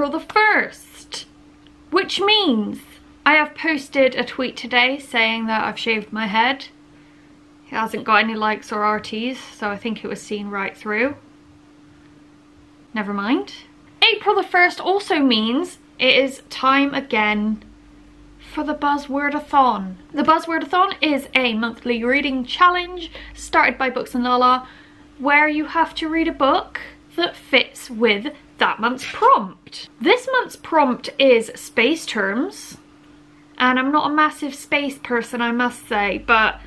April the 1st, which means I have posted a tweet today saying that I've shaved my head. It hasn't got any likes or RTs, so I think it was seen right through. Never mind. April the 1st also means it is time again for the Buzzwordathon. The Buzzwordathon is a monthly reading challenge started by Books and Lala where you have to read a book that fits with that month's prompt. This month's prompt is space terms and I'm not a massive space person I must say but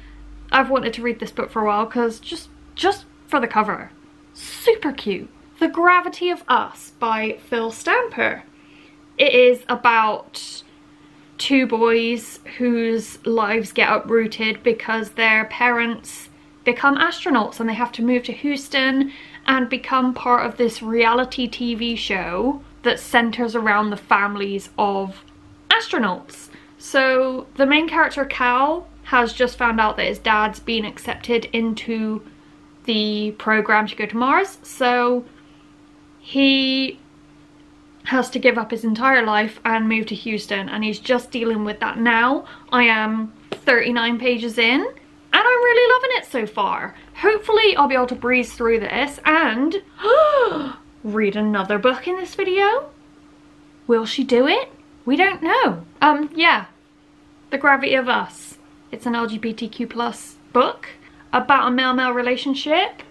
I've wanted to read this book for a while because just just for the cover. Super cute. The Gravity of Us by Phil Stamper. It is about two boys whose lives get uprooted because their parents become astronauts and they have to move to Houston and become part of this reality TV show that centers around the families of astronauts. So the main character Cal has just found out that his dad's been accepted into the program to go to Mars. So he has to give up his entire life and move to Houston and he's just dealing with that now. I am 39 pages in really loving it so far. Hopefully I'll be able to breeze through this and read another book in this video. Will she do it? We don't know. Um, yeah. The Gravity of Us. It's an LGBTQ plus book about a male-male relationship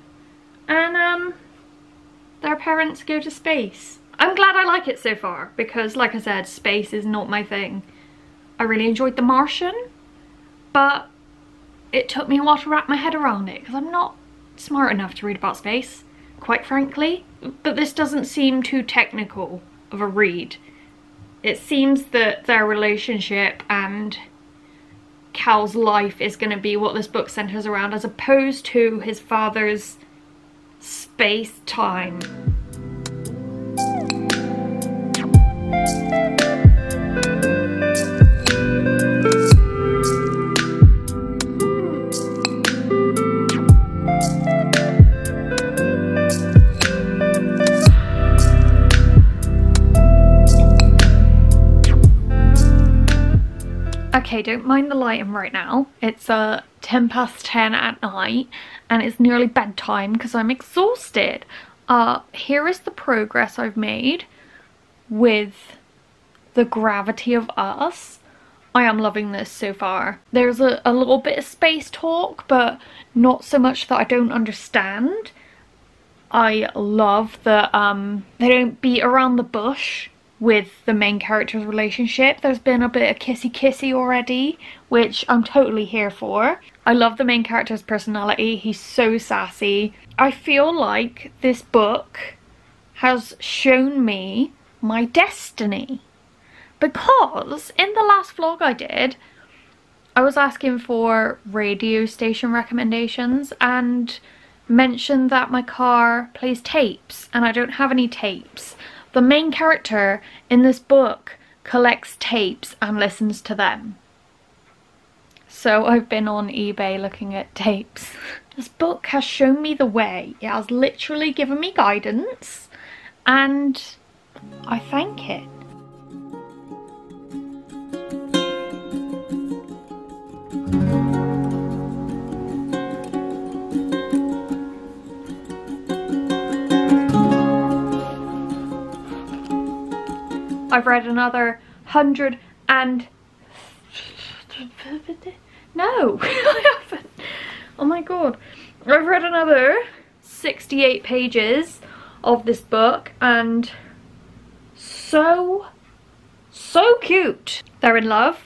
and um, their parents go to space. I'm glad I like it so far because like I said, space is not my thing. I really enjoyed The Martian, but it took me a while to wrap my head around it because I'm not smart enough to read about space, quite frankly. But this doesn't seem too technical of a read. It seems that their relationship and Cal's life is going to be what this book centers around as opposed to his father's space time. Okay, don't mind the lighting right now. It's uh, 10 past 10 at night and it's nearly bedtime because I'm exhausted. Uh, here is the progress I've made with the gravity of us. I am loving this so far. There's a, a little bit of space talk, but not so much that I don't understand. I love that um, they don't beat around the bush with the main character's relationship. There's been a bit of kissy kissy already, which I'm totally here for. I love the main character's personality. He's so sassy. I feel like this book has shown me my destiny. Because in the last vlog I did, I was asking for radio station recommendations and mentioned that my car plays tapes and I don't have any tapes. The main character in this book collects tapes and listens to them. So I've been on eBay looking at tapes. This book has shown me the way. It has literally given me guidance and I thank it. I've read another hundred and no I haven't. Oh my god. I've read another 68 pages of this book and so so cute. They're in love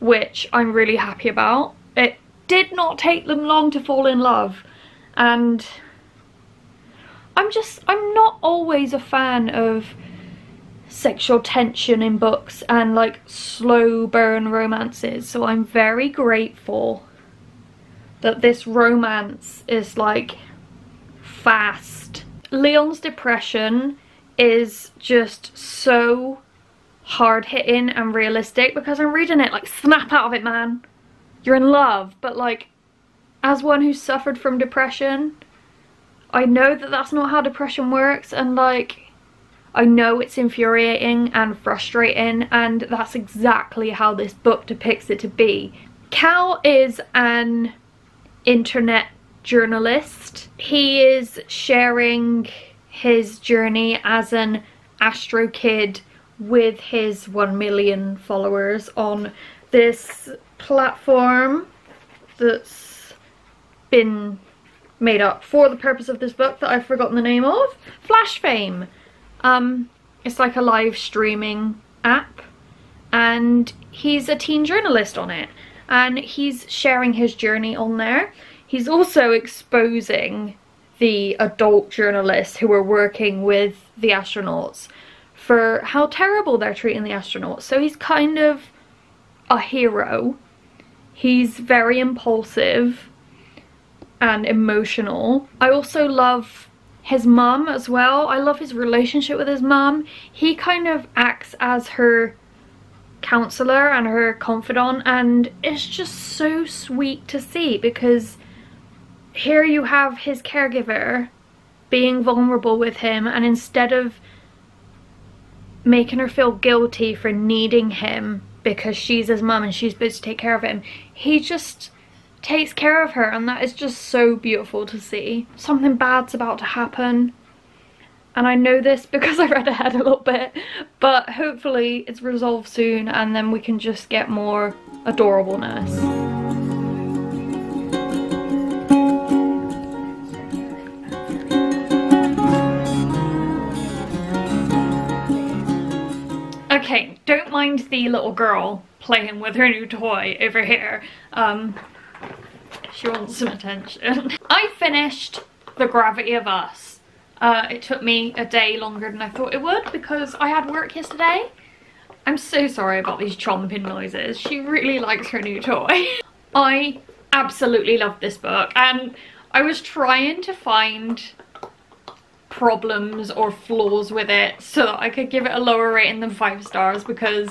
which I'm really happy about. It did not take them long to fall in love. And I'm just I'm not always a fan of sexual tension in books and like slow burn romances so I'm very grateful that this romance is like fast. Leon's depression is just so hard hitting and realistic because I'm reading it like snap out of it man you're in love but like as one who suffered from depression I know that that's not how depression works and like I know it's infuriating and frustrating and that's exactly how this book depicts it to be. Cal is an internet journalist. He is sharing his journey as an Astro Kid with his 1 million followers on this platform that's been made up for the purpose of this book that I've forgotten the name of. Flash Fame. Um, it's like a live streaming app and he's a teen journalist on it and he's sharing his journey on there. He's also exposing the adult journalists who are working with the astronauts for how terrible they're treating the astronauts. So he's kind of a hero. He's very impulsive and emotional. I also love his mum as well. I love his relationship with his mum. He kind of acts as her counselor and her confidant and it's just so sweet to see because here you have his caregiver being vulnerable with him and instead of making her feel guilty for needing him because she's his mum and she's supposed to take care of him, he just takes care of her and that is just so beautiful to see. Something bad's about to happen and I know this because I read ahead a little bit but hopefully it's resolved soon and then we can just get more adorableness. Okay, don't mind the little girl playing with her new toy over here. Um, she wants some attention. I finished The Gravity of Us. Uh, it took me a day longer than I thought it would because I had work yesterday. I'm so sorry about these chomping noises. She really likes her new toy. I absolutely love this book and I was trying to find problems or flaws with it so that I could give it a lower rating than five stars because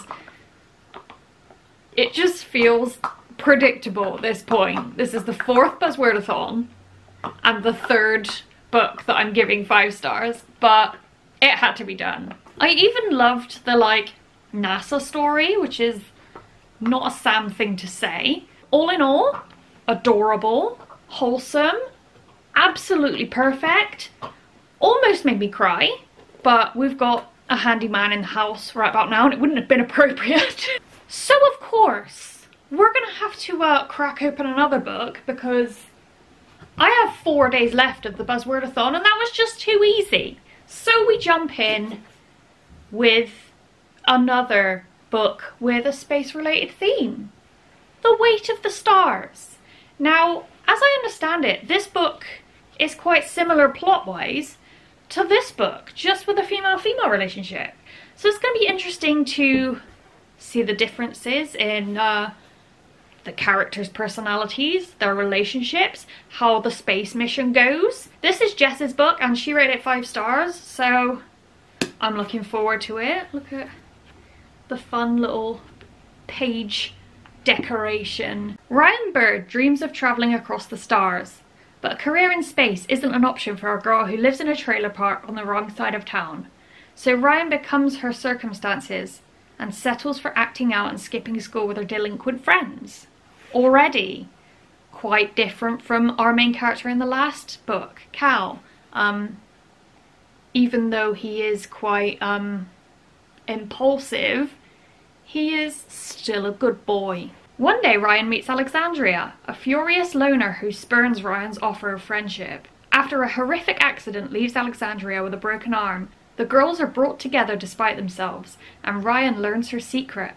it just feels predictable at this point. This is the fourth Buzzwordathon and the third book that I'm giving five stars, but it had to be done. I even loved the like NASA story, which is not a Sam thing to say. All in all, adorable, wholesome, absolutely perfect, almost made me cry, but we've got a handyman in the house right about now and it wouldn't have been appropriate. so of course, we're gonna have to uh, crack open another book because I have four days left of the Buzzwordathon and that was just too easy. So we jump in with another book with a space related theme. The Weight of the Stars. Now, as I understand it, this book is quite similar plot-wise to this book, just with a female-female relationship. So it's going to be interesting to see the differences in uh, the characters' personalities, their relationships, how the space mission goes. This is Jess's book and she rated it five stars, so I'm looking forward to it. Look at the fun little page decoration. Ryan Bird dreams of travelling across the stars, but a career in space isn't an option for a girl who lives in a trailer park on the wrong side of town. So Ryan becomes her circumstances and settles for acting out and skipping school with her delinquent friends already quite different from our main character in the last book, Cal. Um, even though he is quite um, impulsive, he is still a good boy. One day Ryan meets Alexandria, a furious loner who spurns Ryan's offer of friendship. After a horrific accident leaves Alexandria with a broken arm, the girls are brought together despite themselves, and Ryan learns her secret.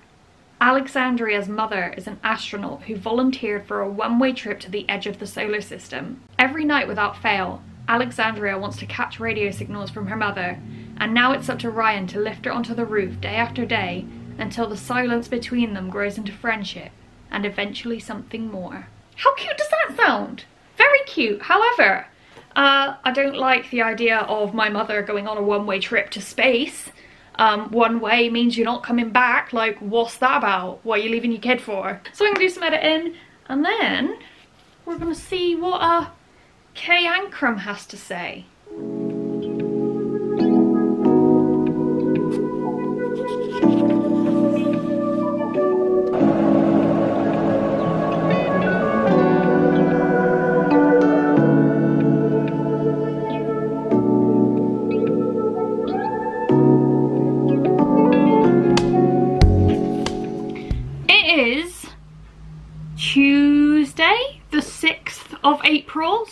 Alexandria's mother is an astronaut who volunteered for a one-way trip to the edge of the solar system. Every night without fail, Alexandria wants to catch radio signals from her mother, and now it's up to Ryan to lift her onto the roof day after day until the silence between them grows into friendship and eventually something more. How cute does that sound? Very cute. However, uh, I don't like the idea of my mother going on a one-way trip to space um, one way means you're not coming back. Like, what's that about? What are you leaving your kid for? So I'm gonna do some editing and then we're gonna see what uh, Kay Ancrum has to say.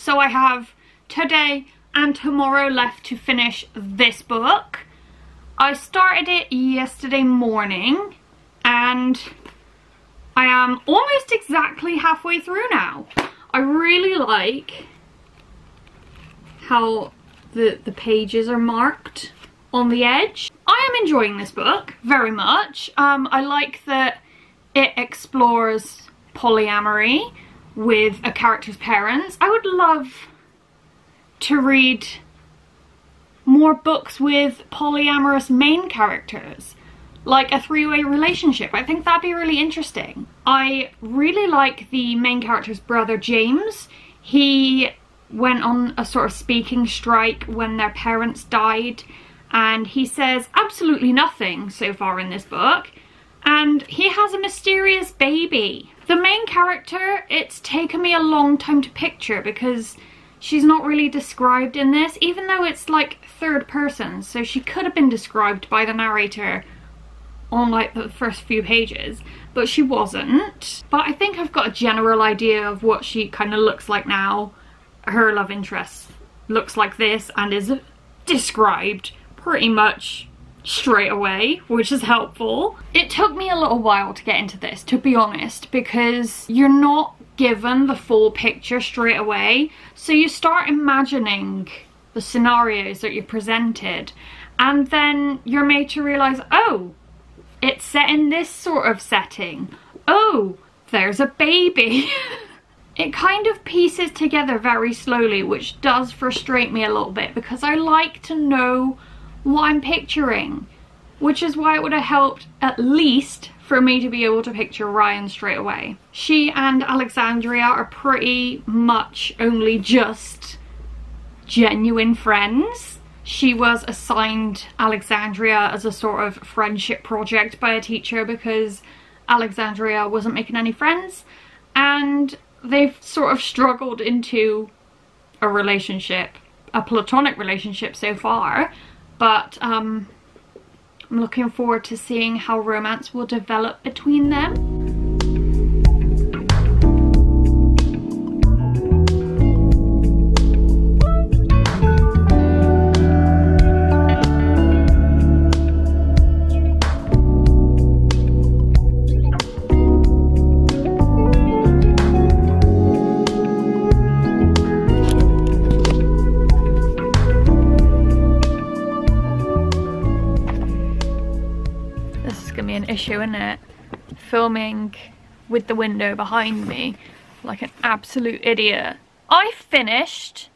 So I have today and tomorrow left to finish this book. I started it yesterday morning and I am almost exactly halfway through now. I really like how the, the pages are marked on the edge. I am enjoying this book very much. Um, I like that it explores polyamory with a character's parents. I would love to read more books with polyamorous main characters like a three-way relationship. I think that'd be really interesting. I really like the main character's brother James. He went on a sort of speaking strike when their parents died and he says absolutely nothing so far in this book and he has a mysterious baby. The main character, it's taken me a long time to picture because she's not really described in this, even though it's like third person, so she could have been described by the narrator on like the first few pages, but she wasn't. But I think I've got a general idea of what she kind of looks like now. Her love interest looks like this and is described pretty much straight away, which is helpful. It took me a little while to get into this, to be honest, because you're not given the full picture straight away. So you start imagining the scenarios that you're presented and then you're made to realise, oh, it's set in this sort of setting. Oh, there's a baby. it kind of pieces together very slowly, which does frustrate me a little bit because I like to know what I'm picturing, which is why it would have helped at least for me to be able to picture Ryan straight away. She and Alexandria are pretty much only just genuine friends. She was assigned Alexandria as a sort of friendship project by a teacher because Alexandria wasn't making any friends and they've sort of struggled into a relationship, a platonic relationship so far, but um, I'm looking forward to seeing how romance will develop between them. Filming with the window behind me like an absolute idiot. I finished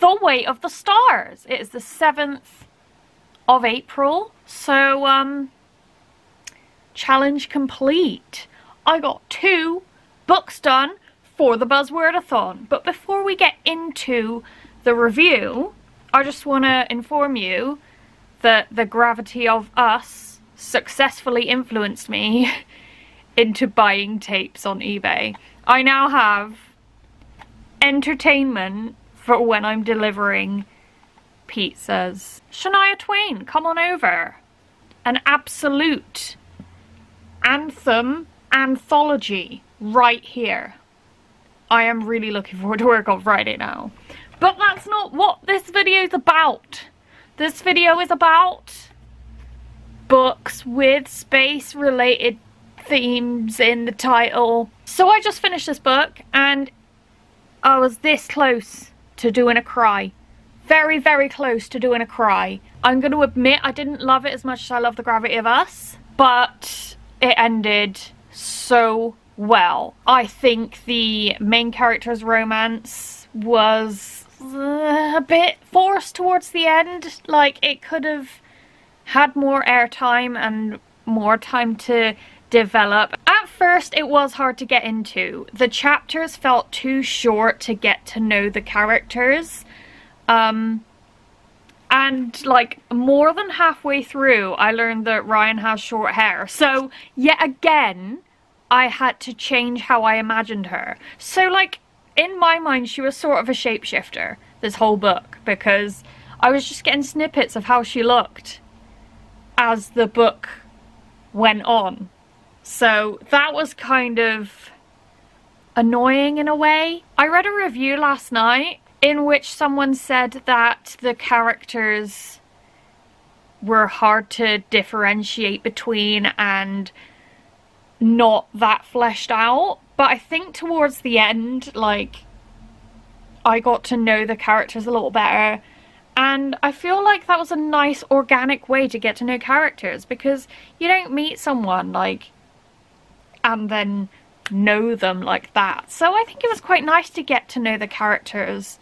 The Weight of the Stars. It is the 7th of April. So, um, challenge complete. I got two books done for the Buzzwordathon. But before we get into the review, I just want to inform you that the gravity of us successfully influenced me into buying tapes on eBay. I now have entertainment for when I'm delivering pizzas. Shania Twain, come on over. An absolute anthem anthology right here. I am really looking forward to work on Friday now. But that's not what this video is about. This video is about books with space related themes in the title. So I just finished this book and I was this close to doing a cry. Very, very close to doing a cry. I'm going to admit I didn't love it as much as I love The Gravity of Us, but it ended so well. I think the main character's romance was a bit forced towards the end. Like, it could have had more airtime and more time to develop. At first it was hard to get into. The chapters felt too short to get to know the characters. Um, and like more than halfway through I learned that Ryan has short hair. So yet again I had to change how I imagined her. So like in my mind she was sort of a shapeshifter this whole book because I was just getting snippets of how she looked as the book went on. So that was kind of annoying in a way. I read a review last night in which someone said that the characters were hard to differentiate between and not that fleshed out. But I think towards the end, like, I got to know the characters a little better. And I feel like that was a nice organic way to get to know characters because you don't meet someone like and then know them like that. So I think it was quite nice to get to know the characters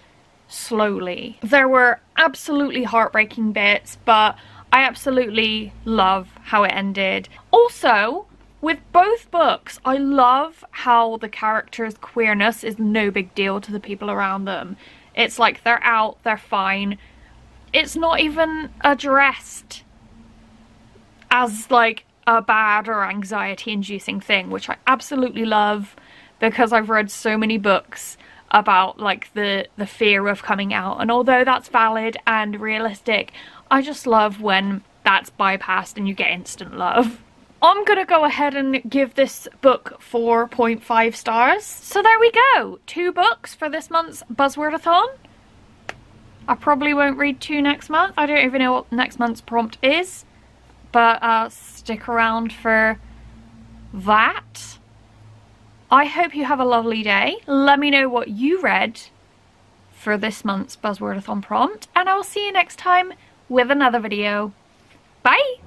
slowly. There were absolutely heartbreaking bits, but I absolutely love how it ended. Also, with both books, I love how the characters' queerness is no big deal to the people around them. It's like they're out, they're fine. It's not even addressed as like a bad or anxiety inducing thing, which I absolutely love because I've read so many books about like the the fear of coming out and although that's valid and realistic I just love when that's bypassed and you get instant love. I'm gonna go ahead and give this book 4.5 stars. So there we go, two books for this month's Buzzwordathon. I probably won't read two next month. I don't even know what next month's prompt is, but uh, stick around for that. I hope you have a lovely day. Let me know what you read for this month's Buzzwordathon prompt, and I will see you next time with another video. Bye!